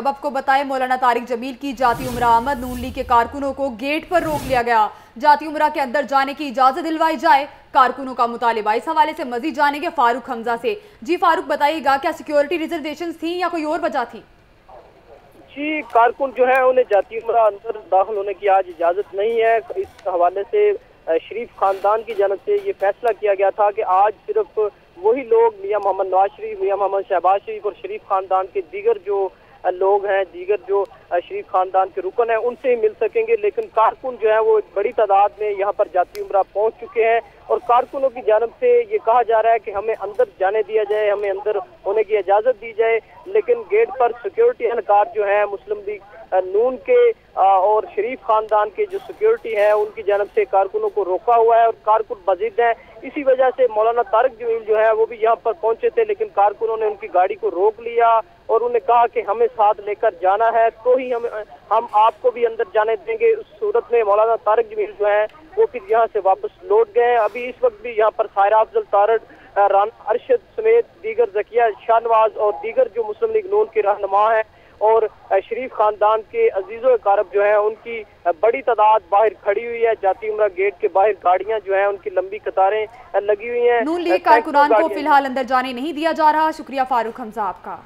اب آپ کو بتائیں، مولانا طارق جمیل کی جاتی عمرہ آمد نون لی کے کارکنوں کو گیٹ پر روک لیا گیا۔ جاتی عمرہ کے اندر جانے کی اجازت دلوائی جائے، کارکنوں کا مطالبہ۔ اس حوالے سے مزید جانے گے فاروق حمزہ سے۔ جی فاروق، بتائیے گا، کیا سیکیورٹی ریزرویشنز تھیں یا کوئی اور وجہ تھی؟ جی کارکن جو ہے انہیں جاتی عمرہ اندر داخل ہونے کی آج اجازت نہیں ہے۔ اس حوالے سے شریف خاندان کی جانب سے یہ فیصلہ کیا گیا تھا کہ آج صرف وہی لوگ، میاں محمد نواز شریف، میاں محمد شہباز شریف اور شریف خاندان کے دیگر جو لوگ ہیں، دیگر جو شریف خاندان کے رکن ہیں، ان سے ہی مل سکیں گے۔ لیکن کارکن جو ہیں، وہ بڑی تعداد میں یہاں پر جاتی عمرہ پہنچ چکے ہیں۔ اور کارکنوں کی جانب سے یہ کہا جا رہا ہے کہ ہمیں اندر جانے دیا جائے، ہمیں اندر ہونے کی اجازت دی جائے۔ لیکن گیٹ پر سیکیورٹی اہلکار جو ہیں، مسلم لیگ نون کے اور شریف خاندان کے جو سیکیورٹی ہے ان کی جانب سے کارکنوں کو روکا ہوا ہے اور کارکن مزید ہیں۔ اسی وجہ سے مولانا طارق جمیل جو ہے وہ بھی یہاں پر پہنچے تھے، لیکن کارکنوں نے ان کی گاڑی کو روک لیا۔ اور انہیں کہا کہ ہمیں ساتھ لے کر جانا ہے تو ہی ہم ہم آپ کو بھی اندر جانے دیں گے۔ اس صورت میں مولانا طارق جمیل جو ہیں وہ پھر یہاں سے واپس لوٹ گئے ابھی اس وقت بھی یہاں پر سائرہ افضل تارڑ رانا ارشد سمیت دیگر ذکیہ شاہ نواز اور دیگر جو مسلم لیگ نون کے رہنما ہیں اور شریف خاندان کے عزیز و اقارب جو ہیں ان کی بڑی تعداد باہر کھڑی ہوئی ہے۔ جاتی عمرہ گیٹ کے باہر گاڑیاں جو ہیں ان کی لمبی قطاریں لگی ہوئی ہیں۔ نون لیگ کارکنان کو فی الحال اندر جانے نہیں دیا جا رہا۔ شکریہ فاروق حمزہ آپ کا۔